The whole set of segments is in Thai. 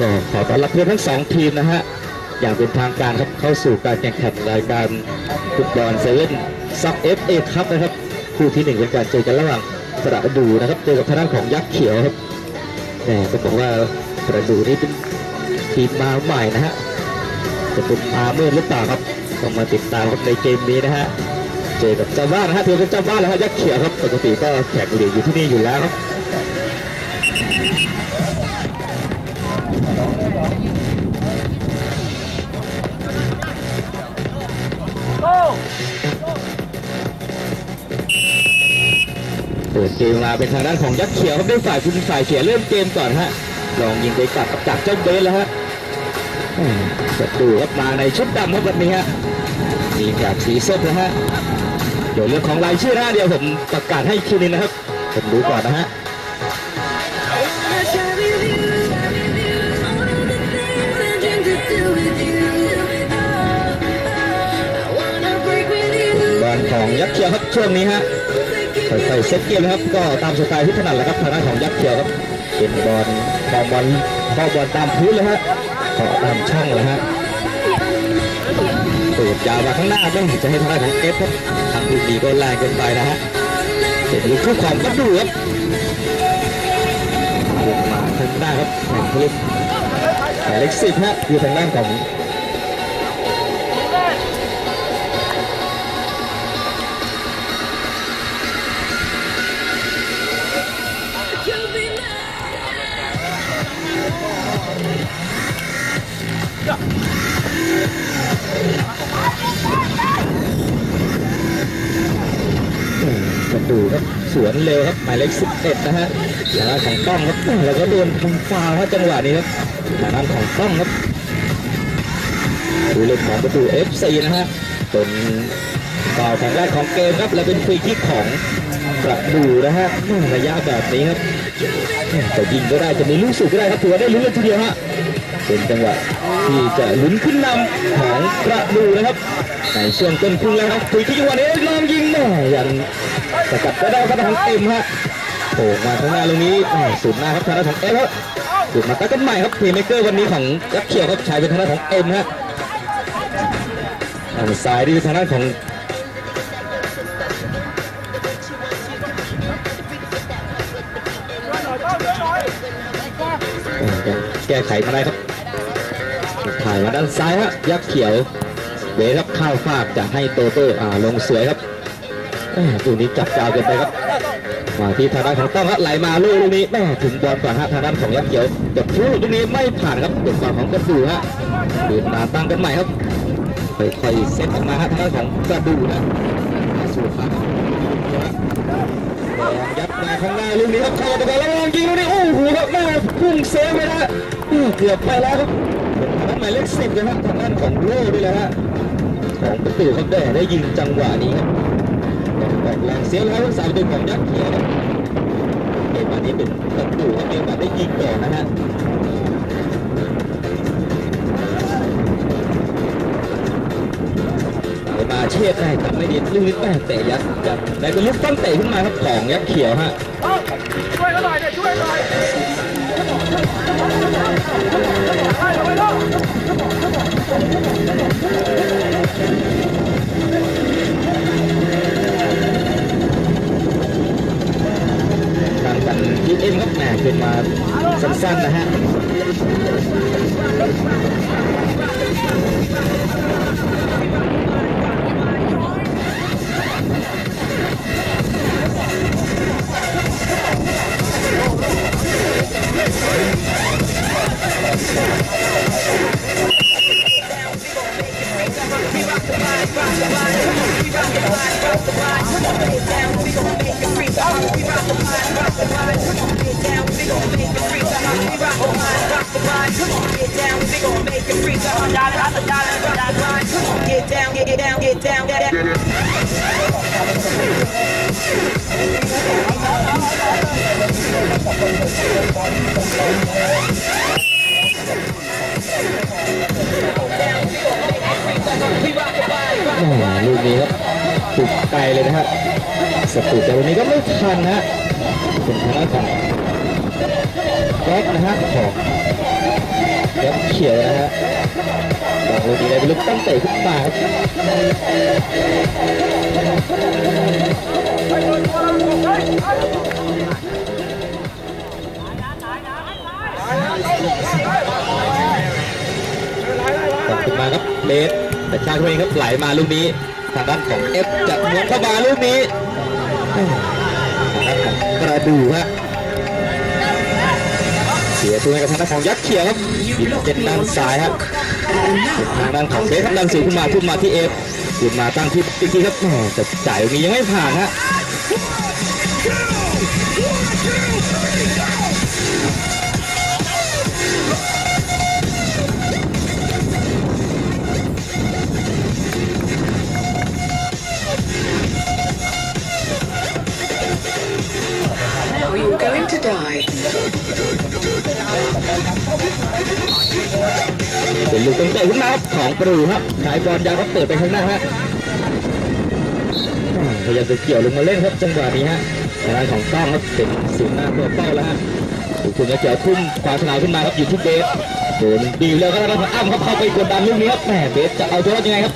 ก็ขอต้อนรับเพื่อนทั้งสองทีมนะฮะ อย่างเป็นทางการครับเข้าสู่การแข่งขันรายการฟุตบอล SEVENSOC FA Cup นะครับ คู่ที่หนึ่งเป็นการเจอกันระหว่างประดู่นะครับเจอกับทางด้านของยักษ์เขียวครับแหมต้องบอกว่าประดู่นี่เป็นทีมมาใหม่นะฮะจะเป็นม้ามืดหรือเปล่าครับต้องมาติดตามครับในเกมนี้นะฮะเจอกับเจ้าบ้านนะฮะถือเป็นเจ้าบ้านแล้วฮะยักษ์เขียวครับปกติก็แข่งลีกอยู่ที่นี่อยู่แล้วครับ เปิดเกมมาเป็นทางด้านของยักษ์เขียวครับได้ฝ่ายคุณฝ่ายเขียวเริ่มเกมก่อนฮะ ลองยิงไปกลับกับจากเจ้าเบสแล้วฮะจะดูครับมาในชุดดำครับวันนี้ฮะมีจากสีส้มนะฮะ เดี๋ยวเรื่องของรายชื่อนะเดี๋ยวผมประกาศให้อีกทีนึงนะครับผมดูก่อนนะฮะ ยักษ์เขียวครับช่วงนี้ฮะค่อยๆเซตเกมนะครับ ก็ตามสไตล์ที่ถนัดแหละครับทางด้านของยักษ์เขียวครับเป็นบอลคองบอลเข้าบอลตามพื้นเลยฮะเกาะตามช่องเลยฮะเปิดยาวมาข้างหน้าไม่เห็นจะให้ทางด้านของเอฟครับทางลูดีก็แรงเกินไปนะฮะเด็กลูกคู่ของก็ดูครับมาข้างหน้าครับแข่งทะลุหมายเลขสิบฮะอยู่ทางด้านของ ก็ดูครับสวนเร็วครับหมายเลขสิบเอ็ดนะฮะทางด้านของต้องครับแล้วก็โดนทำฟาวครับจังหวะนี้ครับทางด้านของต้องครับดูเล่นของประตู FC นะฮะเป็นฟาวทางด้านของเกมครับและเป็นฟรีคิกของประดูนะฮะระยะแบบนี้ครับจะยิงก็ได้จะมีลูกสูบก็ได้ครับถือว่าได้ลุ้นเลยทีเดียวฮะ เป็นจังหวะที่จะลุ้นขึ้นนำของประดูนะครับในช่วงต้นครึ่งแล้วครับฟรีคิกจังหวะนี้ลองยิงแม่ยังสกัดก็ได้ครับทางเต็มฮะโผล่มาข้างหน้าตรงนี้สุดหน้าครับทางด้านของเอฟครับสุดมาตั้งกันใหม่ครับเพย์เมเกอร์วันนี้ของยักษ์เขียวครับใช้เป็นทางด้านของเอ็มฮะทางซ้ายนี่คือทางด้านของเอ่อยังแก้ไขมาได้ครับ ถ่ายมาด้านซ้ายฮะยักษ์เขียวเวรับข้าวฟากจะให้โตโต้อ่าลงสวยครับแม่ตัวนี้จับยาวเกินไปครับมาที่ทางด้านของต้องครับไหลมาลูกลูกนี้แม่ถึงบอลก่อนฮะทางด้านของยักษ์เขียวแต่ลูกลูกนี้ไม่ผ่านครับเป็นฝั่งของกระดูฮะเดินมาตั้งกันใหม่ครับค่อยๆเซตออกมาฮะทางด้านของกระดูนะสู่ครับยัดมาข้างหน้าลูกนี้ครับเข้าไปก่อนแล้วลองยิงลูกนี้โอ้โหครับแม่พุ่งเซฟไปแล้วเออเกือบไปแล้วครับ นทางด้านหมายเลขสิบเลยครับทางด้านของโล่ด้วยแหละฮะของประตูครับได้ได้ยิงจังหวะนี้ครับออกแรงเสียแล้วสามตัวของยักษ์เขียวเกมวันนี้เป็นประตูครับมีโอกาสได้ยิงก่อนนะฮะมาเชียดได้แต่ไม่ดีลูกนี้แป้เตะยักษ์ยักษ์ได้เป็นลูกตั้งเตะขึ้นมาครับของยักษ์เขียวฮะช่วยเขาหน่อยเนี่ยช่วยหน่อย ให้เราไปแล้วท ลูกนี้ครับถูกไกลเลยนะฮะสตูแต่วันนี้ก็ไม่ทันนะเป็นทางด้านของแบ็กนะฮะของยับเขียวนะฮะบางลูกนี้ได้เป็นลูกตั้งเตะขึ้นมาครับกลับขึ้นมาครับเลส แต่ชาติเองครับไหลมาลูกนี้ทางด้านของเอฟจะหมุนเข้ามาลูกนี้ทางด้านของกระดูฮะเสียตัวให้กับทางด้านของยักษ์เขียวครับยิงเจ็ดด้านซ้ายครับทางด้านของเบสครับดันสูงขึ้นมาทุ่มมาที่เอฟขึ้นมาตั้งที่อีกทีครับแต่จ่ายลูกนี้ยังไม่ผ่านฮะ เป็นลูกตั้งเตะขึ้นมาครับของปรูครับขายบอลยาวรับเปิดไปข้างหน้าฮะพยายามจะเกี่ยวลงมาเล่นครับจังหวะนี้ฮะทางด้านของกล้องครับเป็นศูนย์หน้าตัวเป้าแล้วฮะถูกคุณจะเกี่ยวทุ่มขวาสนามขึ้นมาครับอยู่ที่เบสโดนดีแล้วก็ทางด้านของอ้ำครับเข้าไปกดดันลูกนี้ครับแหมเบสจะเอาตัวรอดยังไงครับ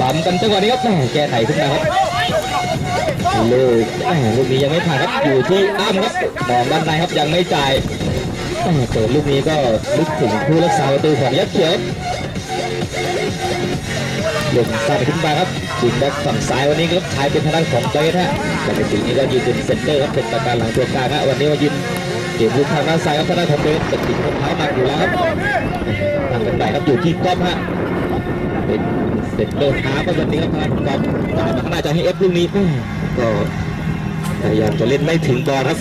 ปั๊มกันจังหวะนี้ครับแหมแก้ไขขึ้นมาครับ ลูกแหมลูกนี้ยังไม่ผ่านครับอยู่ที่อ้ำครับมองด้านในครับยังไม่จ่ายเปิดลูกนี้ก็นึกถึงผู้รักษาประตูของยักษ์เขียวลงซ้ายขึ้นมาครับจิงแบ็คฝั่งซ้ายวันนี้ก็ใช้เป็นทางด้านของเจสฮะแต่ในปีนี้ก็ยืนเป็นเซนเตอร์ครับเป็นประการหลังตัวกลางฮะวันนี้มายืนเกมลูกทางด้านซ้ายครับทางด้านของเบสเป็นติดรองเท้าหนักอยู่แล้วครับทางกันไปครับอยู่ที่ก๊อฟฮะ เป็นเซนเตอร์ฮาร์ฟครับวันนี้ครับทางด้านของก๊อฟจ่ายมาข้างหน้าจะให้เอฟลูกนี้แม่ก็พยายามจะเล่นไม่ถึงบอลครับ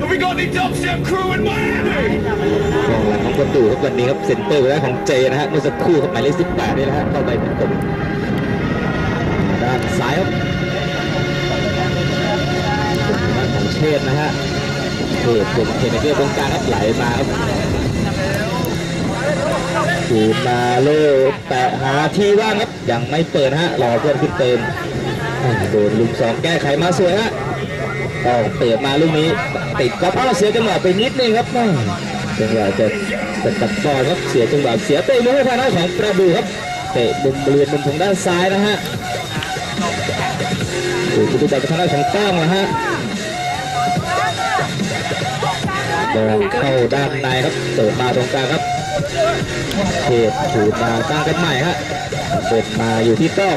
Have we got any dubstep crew in Miami? กองหลังของประตูครับวันนี้ครับเซ็นเตอร์ไว้ของเจนะฮะเมื่อสักครู่ครับหมายเลข18นี่นะฮะเข้าไปเป็นคนด้านซ้ายครับด้านของเชษฐ์นะฮะเชษฐ์เป็นเทนเนอร์ตรงกลางครับไหลมาครับ ถูมาโลแตะหาที่ว่างครับยังไม่เปิดฮะรอเพื่อนขึ้นเติมโดนลุมสองแก้ไขมาสวยฮะต้องเปิดมาลูกนี้ ติดกระเพาะเสียจังหวะไปนิดนึงครับแม่จังหวะจะจะตัดบอลครับเสียจังหวะเสียเตะมือให้ทางด้านของกระดูครับเตะมุมบริเวณมุมของด้านซ้ายนะฮะถูกจุดจับไปทางด้านของก้องนะฮะบอลเข้าด้านในครับเติมมาตรงกลางครับ เขตถูกมาตั้งกันใหม่ฮะเปิดมาอยู่ที่ต้อง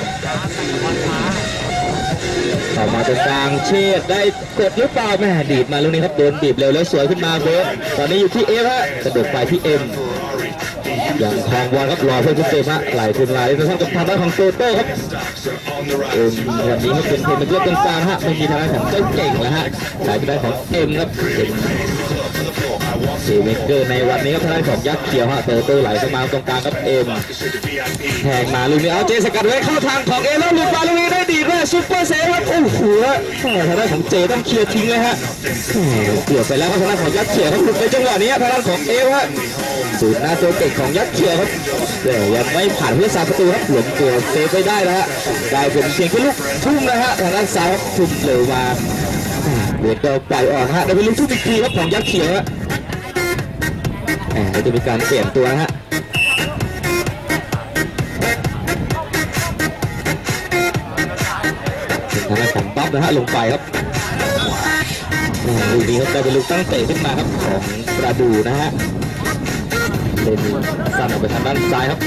เข้ามาตรงกลางเชษได้กดหรือเปล่าแม่ดีดมาลูกนี้ครับโดนบีบเร็วแล้วสวยขึ้นมาเบสตอนนี้อยู่ที่เอฟฮะกระโดดไปที่เอ็มอย่างทองบอลครับรอเพื่อนขึ้นเต็มฮะไหลขึ้นมาเลยนะครับกับทางด้านของโตโต้ครับเอ็มวันนี้ครับเป็นเพลงเป็นเลือกตรงกลางฮะไม่มีทางด้านของเจ้าเก่งแล้วฮะสายไปได้ของเอ็มครับ ซเวเกอร์ในวันนี้ครับทางด้านของยักษ์เขียวฮะโตโต้ไหลเข้ามาตรงกลางครับเอ็มแทงมาลูกนี้เอาเจสกัดไว้เข้าทางของเอแล้วหลุดมาลูกนี้ได้ดีด้วย super save ครับโอ้โหแหมทางด้านของเจต้องเคลียร์ทิ้งเลยฮะเกือบไปแล้วครับทางด้านของยักษ์เขียวครับหลุดไปจังหวะนี้ทางด้านของเอวฮะศูนย์หน้าตัวเก่งของยักษ์เขียวครับแต่ยังไม่ผ่านผู้รักษาประตูครับหลวมตัวเซฟไว้ได้นะฮะได้เป็นเพียงแค่ลูกทุ่มนะฮะทางด้านซ้ายครับทุ่มเร็วมาเบียก็ปล่อยออกฮะได้เป็นลูกทุ่มอีกทีครับของยักษ์เขียวฮะ เดี๋ยวจะมีการเปลี่ยนตัวนะฮะทางด้านของป๊อปนะฮะลงไปครับอ่าลูกนี้ครับได้เป็นลูกตั้งเตะขึ้นมาครับของกระดูนะฮะเล่นสั้นออกไปทางด้านซ้ายครับ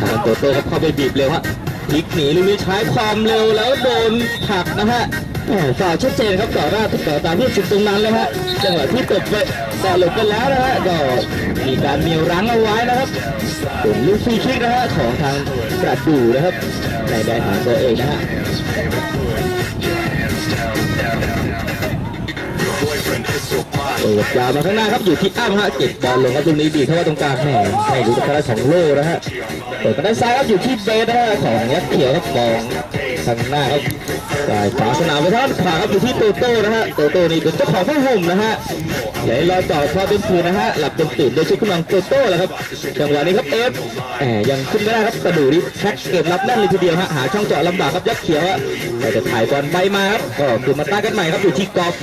ทางโตโต้ครับเข้าไปบีบเร็วฮะพลิกหนีลูกนี้ใช้ความเร็วแล้วโดนผักนะฮะ ฝ่าชัดเจนครับต่อหน้าต่อตามที่จุดตรงนั้นเลยฮะจังหวะที่ตบไปแต่หลบไปแล้วนะฮะก็มีการเหนียวรั้งเอาไว้นะครับเป็นลูกฟรีคิกนะฮะของทางกระดูนะครับในแดนของตัวเองนะฮะเปิดยาวมาข้างหน้าครับอยู่ที่อ้ามฮะเก็บบอลลงครับตรงนี้ดีเข้ามาตรงกลางแหม่ให้ดูทางด้านของโล่นะฮะเปิดมาด้านซ้ายครับอยู่ที่เบสนะฮะของยักษ์เขียวครับบอล ทางหน้าครับสายขวาสนามไปทางด้านขวาครับอยู่ที่โตโต้นะฮะโตโต้นี่เป็นเจ้าของผ้าห่มนะฮะไหลลอยต่อพอเป็นคืนนะฮะหลับเป็นตื่นโดยชุดกำลังโตโต้แหละครับจังหวะนี้ครับเอฟแหมยังขึ้นไม่ได้ครับกระดูนี่แท็กเกมรับแน่นเลยทีเดียวฮะหาช่องเจาะลำบากครับยักษ์เขียวฮะแต่จะถ่ายบอลใบมาครับก็คือมาตั้งกันใหม่ครับอยู่ที่กอล์ฟ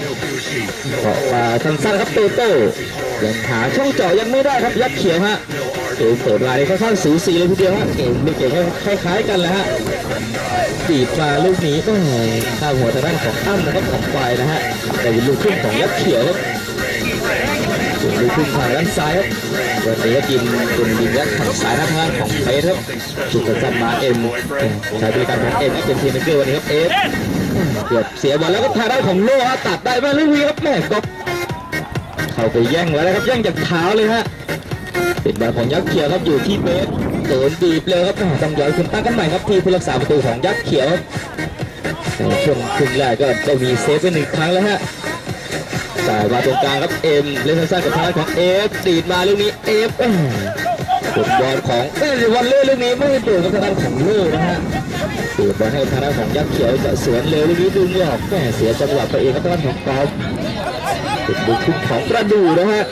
ออกมาสั้นๆครับโตโต้ยังหาช่องเจาะยังไม่ได้ครับยักษ์เขียวฮะ เกมเปิดมานี่ค่อนข้างสูสีเลยทีเดียวฮะเกมลูกเกมคล้ายๆกันแหละฮะบีบมาลูกนี้ก็ข้างหัวทางด้านของอ้ำนะครับของควายนะฮะแต่เป็นลูกขึ้นของยักษ์เขียวครับส่วนลูกขึ้นทางด้านซ้ายครับวันนี้ก็กินเป็นยิงยักษ์ทางซ้ายหน้าทางของเฟสครับจุดกระจับมาเอ็มใช้บริการของเอ็มเป็นทีมเกอร์วันนี้ครับเอฟเกือบเสียบอลแล้วก็ทางด้านของโลฮะตัดได้ไหมลูกนี้ครับแม่ก็เข้าไปแย่งแล้วครับแย่งจากเท้าเลยฮะ ป็นบอลของยักษ์เขียวครับอยู่ที่เบสโดนบีบเลยครับต้องย้อยขึ้นตั้งกันใหม่ครับทีมผู้รักษาประตูของยักษ์เขียวในช่วงครึ่งแรกก็ได้มีเซฟไปหนึ่งครั้งแล้วฮะสายมาตรงกลางครับเอ็มเล่นสั้นๆกับทางด้านของเอฟดีดมาลูกนี้เอฟผลบอลของเอ้ยวันเล่ลูกนี้ไม่โดนกับทางด้านของโลนะฮะเปิดบอลให้ทางด้านของยักษ์เขียวจะสวนเร็วลูกนี้ดูไม่ออกแม่เสียจังหวะไปเองครับทางด้านของกอล์ฟเป็นบุกขึ้นของกระดูนะฮะ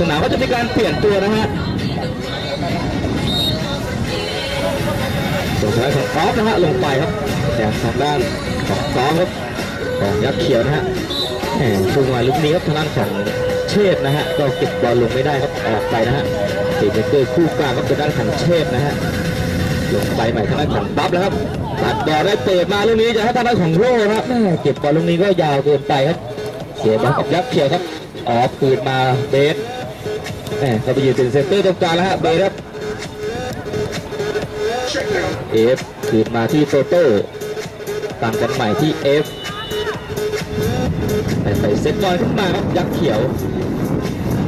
สนามก็จะมีการเปลี่ยนตัวนะฮะส่วนทางด้านของกอล์ฟนะฮะลงไปครับแต่ทางด้านของกอล์ฟครับของยักษ์เขียวนะฮะแหมช่วงจังหวะลูกนี้ครับทางด้านของเชษฐ์นะฮะก็เก็บบอลลงไม่ได้ครับออกไปนะฮะตีเบเกอร์คู่กลางก็เป็นด้านของเชษฐ์นะฮะลงไปใหม่ทางด้านของปั๊บแล้วครับตัดบอลได้เปิดมาลูกนี้จะให้ทางด้านของโร่ครับเก็บบอลลูกนี้ก็ยาวเกินไปครับเสียบอลกับยักษ์เขียวครับ ออฟคืนมาเบสแหมเขาไปยืนเป็นเซนเตอร์ตรงกลางแล้วฮะเบสครับเอฟคืนมาที่โตโต้ตั้งกันใหม่ที่เอฟไปเซตบอลขึ้นมาครับยักษ์เขียว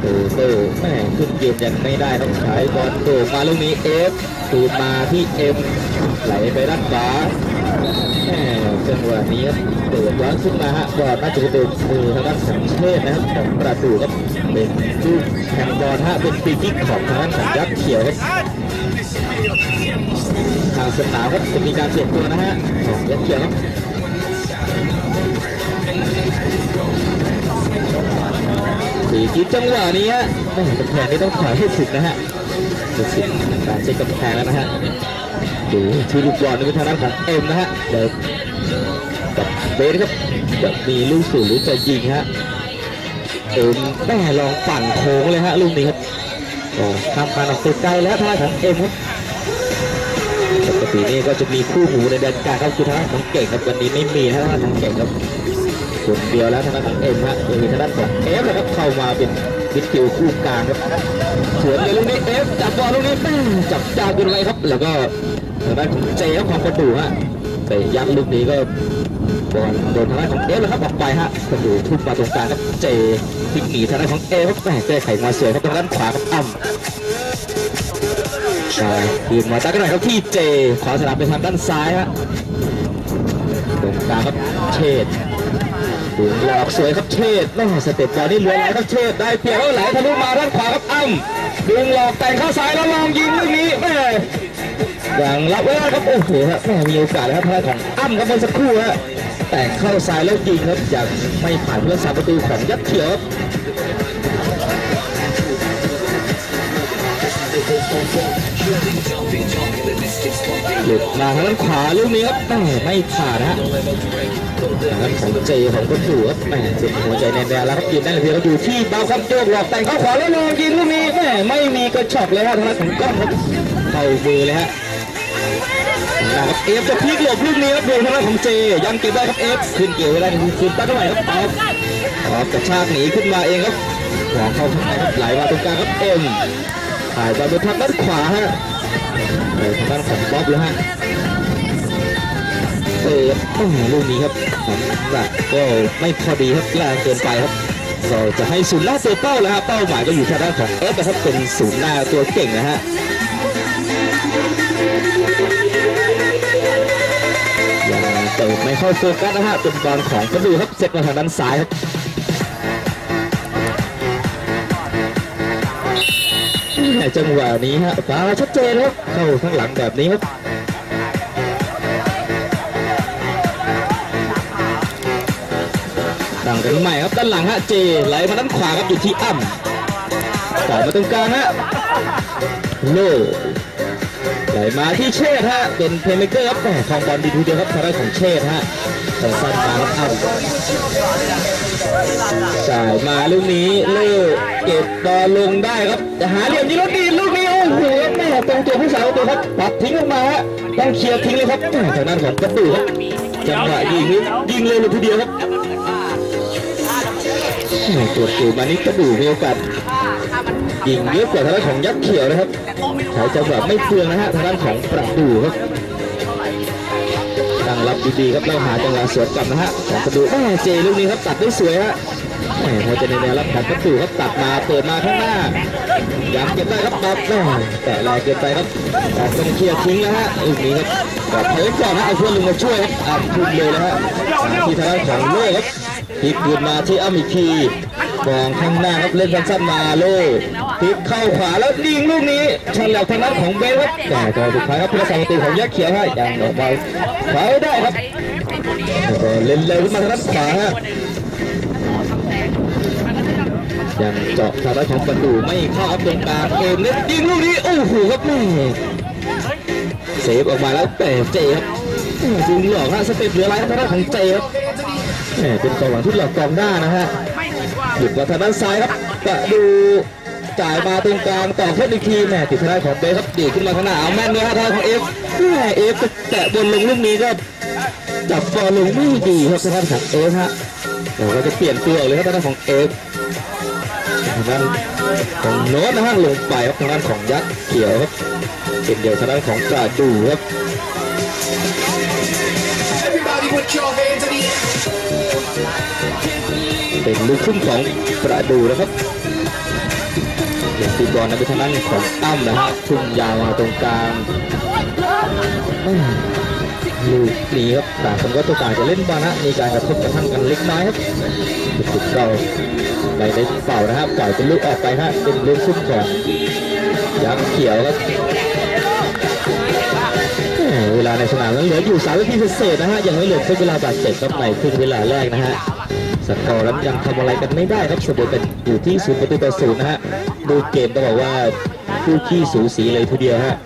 ตโต้แม่ขึ้นเกมยังไม่ได้ต้องใช้บอลโด่งมาลูกนี้เอฟคืนมาที่เอ็มไหลไปด้านขวาแม่จังหวะนี้ครับเปิดย้อนขึ้นมาฮะบอลน่าจะไปโดนมือทางด้านของเชษฐ์นะครับของประตูครับเป็นลูกแข่งบอลฮะเป็นฟรีคิกของทางด้านของยักษ์เขียวครับทางสนามครับจะมีการเปลี่ยนตัวนะฮะของยักษ์เขียวครับ ฟรีคิกจังหวะนี้ฮะแหมกำแพงนี่ต้องถอยให้สุดนะฮะสุดสิการเช็คกำแพงแล้วนะฮะดูที่ลูกบอลนี่เป็นทางด้านของเอ็มนะฮะเดี๋ยวกับเบสครับจะมีลูกสูงหรือจะยิงฮะเอ็มแหมลองปั่นโค้งเลยฮะลูกนี้ครับก็ทำการออกตัวไกลแล้วทางด้านของเอ็มครับปกตินี่ก็จะมีคู่หูในแดนกลางครับคือทางด้านของเก่งครับวันนี้ไม่มีทางด้านของเก่งครับ คนเดียวแล้วทางด้านของเอ็มฮะยังมีทางด้านของเอฟนะครับเข้ามาเป็นมิดฟิลด์คู่กลางครับสวนเลยลูกนี้เอฟจับบอลลูกนี้แม่จับจ้ากันไว้ครับ แล้วก็ทางด้านของเจครับของประตูฮะแต่ยัดลูกนี้ก็บอลโดนทางด้านของเอฟแล้วครับออกไปฮะประตูทุ่มมาตรงกลางครับเจพลิกหนีทางด้านของเอฟครับแม่แก้ไขมาเสวยครับทางด้านขวาครับอ้ำใช่คืนมาตั้งกันหน่อยครับที่เจขวาสนามไปทางด้านซ้ายฮะตรงกลางครับเชษดึง หลอกสวยครับเชษแม่สเต็ปบอลนี่เหลือไหลครับเชษได้เปรียบแล้วไหลทะลุมาด้านขวาครับอ้ำดึงหลอกแต่งเข้าซ้ายแล้วลองยิงลูกนี้แม่อย่างรับไว้ได้ครับโอ้โหฮะแม่มีโอกาสแล้วครับทางด้านของอ้ำครับเมื่อสักครู่ฮะแต่งเข้าซ้ายแล้วยิงครับอย่างไม่ผ่านผู้รักษาประตูของยักษ์เขียวครับ หลุดมาทางด้านขวาลูกนี้ครับแม่ไม่ผ่านฮะทางด้านของเจของประตูครับแมเจ็บหัวใจแน่นๆแล้วครับยืนได้เลยเพียงอยู่ที่เบาครับโยกหลอกแต่งเข้าขวาแล้วลองยิงลูกนี้แหมไม่มีกระชอกเลยฮะทางด้านของก้อนครับเข้ามือเลยฮะนะครับเอฟจะพลิกหลบลูกนี้ครับโดนทางด้านของเจยังเก็บได้ครับเอฟขึ้นเกี่ยวไว้ได้คืนตั้งเท่าไหร่ครับออฟออฟกระชากหนีขึ้นมาเองครับขวาเข้าข้างในครับไหลมาตรงกลางครับเอ็ม ถ่ายบอลไปทางด้านขวาฮะทางด้านของบ๊อบเลยฮะเปิดโอ้โหลูกนี้ครับสำหรับก็ไม่พอดีครับแรงเกินไปครับเราจะให้ศูนย์หน้าตัวเป้าแล้วฮะเป้าหมายก็อยู่ทางด้านของเอฟนะครับเป็นศูนย์หน้าตัวเก่งนะฮะยังเติมไม่เข้าโฟกัสนะฮะเป็นบอลของกระดูครับเซตมาทางด้านซ้ายครับ จังหวะนี้ฮะฟาวล์ชัดเจนครับเข้าข้างหลังแบบนี้ครับตั้งกันใหม่ครับด้านหลังฮะเจไหลมาด้านขวาครับอยู่ที่อ้ำต่อมาตรงกลางฮะโลไหลมาที่เชษฮะเป็นเพลย์เมเกอร์ครับแหม่ครองบอลดีทีเดียวครับทางด้านของเชษฮะแต่สั้นมาครับอ้ำจ่ายมาลูกนี้เลิก เก็บบอลลงได้ครับแต่หาเหลี่ยมยิงลูกนี้ลูกนี้โอ้โหแม่ตรงตัวผู้สาวตัวครับปัดทิ้งออกมาฮะต้องเคลียร์ทิ้งเลยครับแม่ทางด้านของประตูครับจังหวะยิงนี้ยิงเลยเลยทีเดียวครับตัวตูมานี้ประตูมีโอกาสยิงเยอะกว่าทางด้านของยักษ์เขียวนะครับใช้จังหวะไม่เฟืองนะฮะทางด้านของประตูครับตั้งรับดีๆครับแล้วหาจังหวะสวนกลับนะฮะของประตูแม่เจลูกนี้ครับตัดได้สวยฮะ แหม่พอจะในแนวรับของประตูครับตัดมาเปิดมาข้างหน้ายังเก็บได้ครับบอลแม่แต่แรงเกินไปครับแต่ต้องเคลียร์ทิ้งแล้วฮะลูกนี้ครับกลับเพิ่มก่อนนะเอาเพื่อนลงมาช่วยครับอะทุ่มเลยนะฮะที่ทางด้านของโล่ครับพลิกคืนมาที่อ้ำอีกทีมองข้างหน้าครับเล่นสั้นๆมาโล่พลิกเข้าขวาแล้วยิงลูกนี้ชันแหลกทางด้านของเบลครับแต่ก็สุดท้ายครับผู้รักษาประตูของยักษ์เขียวให้ยังออกมาขวาไม่ได้ครับเล่นเร็วขึ้นมาทางด้านขวาฮะ ยังเจาะทางด้านของประตูไม่เข้าครับตรงกลางเกมเล่นยิงลูกนี้โอ้โหครับแม่เซฟออกมาแล้วแต่เจครับจริงหลอกฮะสเต็ปเหลือไรครับทางด้านของเจครับแหมเป็นกองหลังที่หลอกกองหน้านะฮะหยุดมาทางด้านซ้ายครับประดูจ่ายมาตรงกลางต่อขึ้นอีกทีแหม่ติดทางด้านของเบสครับดีขึ้นมาข้างหน้าเอาแม่นเลยฮะทางของเอฟแหม่เอฟแตะบนลงลูกนี้ก็จับบอลลงไม่ดีครับทางด้านของเอฟฮะเดี๋ยวก็จะเปลี่ยนตัวเลยครับทางด้านของเอฟางด้านของโน้ตนะฮะลงไปครับทางด้านของยักษ์เขียวครับเป็นเดียวทางด้านของกระดูครับเป็นลูกคุ้มของกระดูนะครับเล่นตีบอลนะเป็นทางด้านของอ้ำนะฮะทุ่มยาวมาตรงกลาง ลูกนี้ครับต่างคนก็ตัวต่างจะเล่นบอลนะมีการกระทบกระทั่งกันเล็กน้อยครับสุดๆเราไม่ได้เป่านะครับก่ายเป็นลูกออกไปฮะเป็นลูกคุ้มของยักษ์เขียวครับเวลาในสนามนั้นเหลืออยู่3นาทีเศษนะฮะยังไม่เหลือครึ่งเวลาบาดเจ็บครับในครึ่งเวลาแรกนะฮะสกอร์นั้นยังทำอะไรกันไม่ได้ครับเสมอกันอยู่ที่ศูนย์ประตูต่อศูนย์นะฮะดูเกมต้องบอกว่าคู่ขี้สูสีเลยทีเดียวฮะ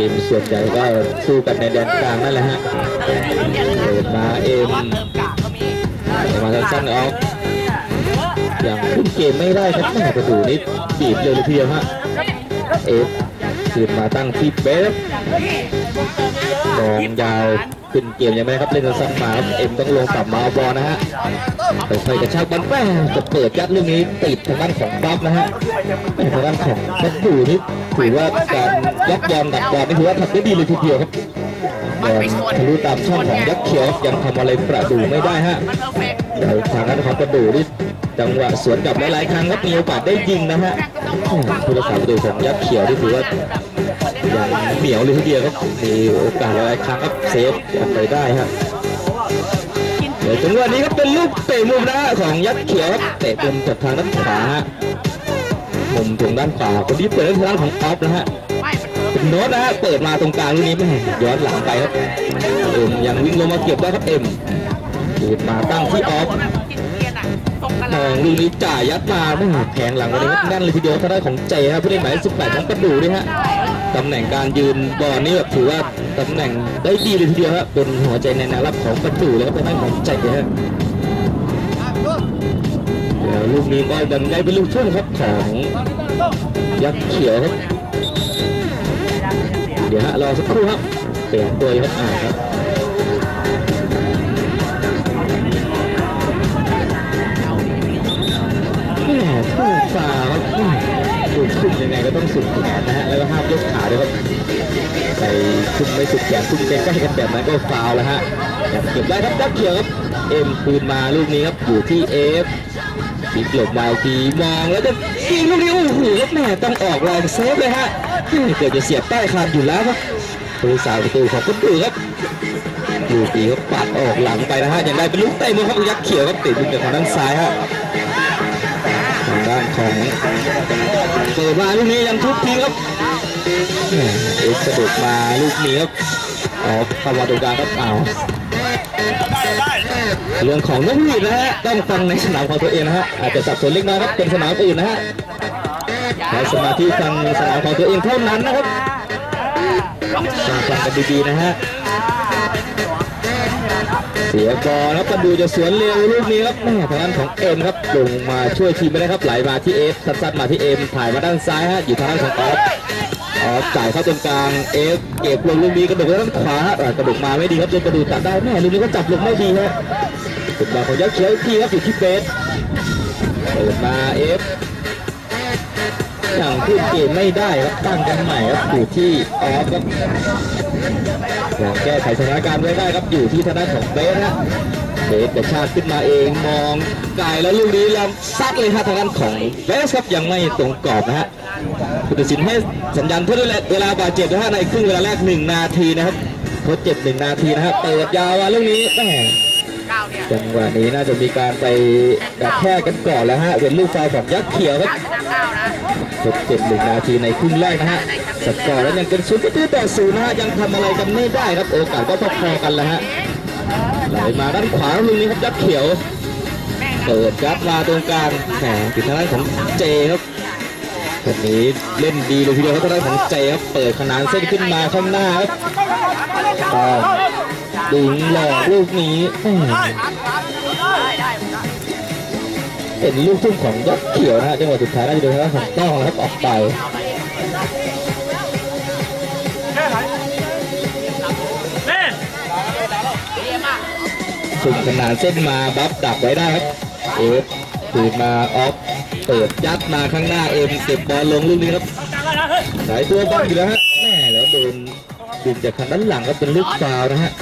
เกมส่วนใหญ่ก็สู้กันในแดนกลางนั่นแหละฮะเปิดมาเอ็มเปิดมาสั้นๆเอาอย่างคุมเกมไม่ได้ครับแม่ประตูนี้บีบเลยทีเดียวฮะเอฟคืนมาตั้งที่เบฟมองยาวขึ้นเกมยังไม่ครับเล่นสั้นมาครับเอ็มต้องลงกลับมาบอลนะฮะค่อยๆกระชากบอลแม่จะเปิดยัดลูกนี้ติดทางด้านของบัฟนะฮะทางด้านของบัฟดูนี่ ถือว่าการยักบอลดักบอลนี่ถือว่าทำได้ดีเลยทีเดียวครับบอลทะลุตามช่องของยักษ์เขียวครับยังทำอะไรประดูไม่ได้ฮะเดี๋ยวทางด้านของประดูนี่จังหวะสวนกลับหลายๆครั้งครับมีโอกาสได้ยิงนะฮะผู้รักษาประตูของยักษ์เขียวที่ถือว่าอย่างเหนียวเลยทีเดียวครับมีโอกาสหลายๆครั้งครับเซฟออกไปได้ฮะเดี๋ยวจังหวะนี้ก็เป็นลูกเตะมุมนะฮะของยักษ์เขียวครับเตะมุมจากทางด้านขวาฮะ มุมตรงด้านขวาคนที่เปิดทางด้านของออฟนะฮะเป็นโน้ตนะฮะเปิดมาตรงกลางลูกนี้แหมย้อนหลังไปครับเอ็มยังวิ่งลงมาเก็บได้ครับเอ็มดูดมาตั้งที่ออฟมองลูกนี้จ่ายยัดมาแหมแผงหลังวันนี้ครับแน่นเลยทีเดียวทางด้ของเจฮะผู้เล่นหมายเลข18ของกระดูด้วยฮะตำแหน่งการยืนบอลนี่แบบถือว่าตำแหน่งได้ดีเลยทีเดียวครับเป็นหัวใจในแนวรับของประตูเลยครับเป็นด้าของใจนะฮะ ลูกนี้ก็ยังได้เป็นลูกทุ่งครับของยักษ์เขียวครับ เดี๋ยวฮะรอสักครู่ครับเปลี่ยนตัวยู่ครับอ่าครับแหมทุ่มฟาวล์ครับอืมสุดขึ้นยังไงก็ต้องสุดแขนนะฮะ แล้วก็ห้ามยกขาด้วยครับไปขึ้นไม่สุดแขนขึ้นใกล้ๆกันแบบนั้นก็ฟาวล์แล้วฮะเก็บได้ครับยักษ์เขียวครับ เอ็มคืนมาลูกนี้ครับ อยู่ที่เอฟ ปิดหลบมาอีกทีมองแล้วจะยิงลูกนี้โอ้โหแหมต้องออกแรงเซฟเลยฮะเกือบจะเสียบใต้คานอยู่แล้วครับผู้รักษาประตูของประดู่ครับลูกนี้ครับปัดออกหลังไปนะฮะยังได้เป็นลูกเตะมุมครับยักษ์เขียวครับเตะมุมจากทางด้านซ้ายฮะทางด้านของเปิดมาลูกนี้ยังทุบทิ้งครับแหม่เอ็กซ์สะดุดมาลูกนี้ครับออกเข้ามาตรงกลางครับเอา เรื่องของนกหวีดนะฮะต้องฟังในสนามของตัวเองนะฮะอาจจะสับสนเล็กน้อยครับเป็นสนามอื่นนะฮะใช้สมาธิฟังสนามของตัวเองเท่านั้นนะครับฟังฟังกันดีๆนะฮะเสียบอลครับกันดูจะสวนเร็วลูกนี้ครับแม่ทางด้านของเอ็มครับลงมาช่วยทีมไม่ได้ครับไหลมาที่เอฟสั้นๆมาที่เอ็มถ่ายมาด้านซ้ายฮะอยู่ทางด้านของออฟ จ่ายเข้าตรงกลางเอฟเก็บลงลูกนี้กระโดดด้านขวาอ่ากระโดดมาไม่ดีครับจนกระดูกตัดได้แม่ลูกนี้ก็จับลงไม่ดีฮะสุดบอลของยักษ์เขียวอีกทีครับอยู่ที่เบสเปิดมาเอฟอย่างขึ้นเกมไม่ได้ครับตั้งกันใหม่ครับอยู่ที่ออฟครับลองแก้ไขสถานการณ์ไว้ได้ครับอยู่ที่ทางด้านของเบสนะเบสจะชาติขึ้นมาเองมองไกลแล้วลูกนี้ลำซัดเลยครับทางด้านของเบสครับยังไม่ตรงกรอบนะฮะ ผู้ตัดสินให้สัญญาณเพื่อเวลาบาดเจ็บนะฮะในครึ่งเวลาแรกหนึ่งนาทีนะครับทดเจ็บหนึ่งนาทีนะฮะเปิดยาวาลูกนี้แหมจังหวะนี้น่าจะมีการไปกระแทกกันก่อนแล้วฮะเป็นลูกฟาวล์ของยักษ์เขียวครับทดเจ็บหนึ่งนาทีในครึ่งแรกนะฮะสกอร์แล้วยังเป็นศูนย์ประตูต่อศูนย์นะฮะยังทำอะไรกันไม่ได้ครับโอกาสก็พอๆกันแล้วฮะไหลมาด้านขวาลูกนี้ครับยักษ์เขียวเปิดยัดมาตรงกลางแหมติดทางด้านของเจครับ คนนี้เล่นดีเลยทีเดียวครับทางด้านของเจครับเปิดขนานเส้นขึ้นมาข้างหน้าครับต้องดึงหลอกลูกนี้แหมเป็นลูกทุ่งของยักษ์เขียวนะฮะจังหวะสุดท้ายน่าจะโดนทางด้านของต้องครับออกไปสุดขนาดเส้นมาบัฟดักไว้ได้ครับเอฟตื่นมาออฟ เปิดยัดมาข้างหน้าเอ็มเก็บบอลลงลูกนี้ครับสายตัวบ้างอยู่แล้วฮะแม่แล้วโดนดึงจากทางด้านหลังก็เป็นลูกฟาวนะฮะ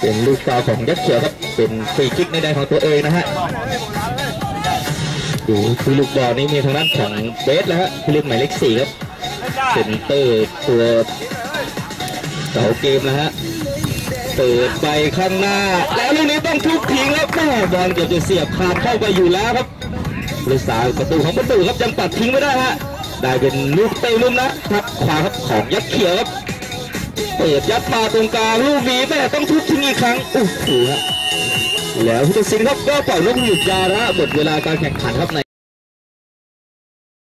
เป็นลูกฟาวล์ของยักษ์เขียวครับเป็นฟรีคิกในแดนของตัวเองนะฮะดูคือลูกบอลนี้มีทางด้านของเบสแล้วฮะผู้เล่นหมายเลขสี่ครับเซนเตอร์ตัวเสาเกมนะฮะเปิดไปข้างหน้าแล้วลูกนี้ ทุกทิ้งแล้วแหมบอลเกือบจะเสียบขาดเข้าไปอยู่แล้วครับผู้รักษาประตูของประดู่ครับยังปัดทิ้งไม่ได้ฮะได้เป็นลูกเตะมุมนะครับขวาครับของยักษ์เขียวครับเปิดยัดมาตรงกลางลูกนี้แม่ต้องทุบทิ้งอีกครั้งโอ้โหฮะแล้วผู้ตัดสินครับก็ปล่อยลูกหยุดยาระหมดเวลาการแข่งขันครับใน